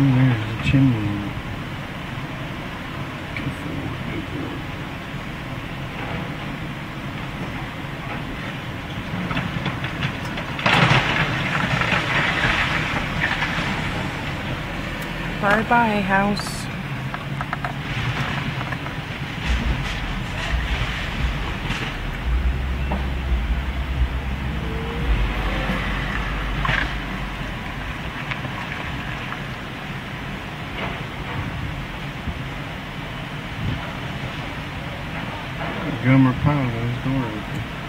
Ooh, there's a chimney. Go. Bye bye, house. Gomer Pyle got his door open.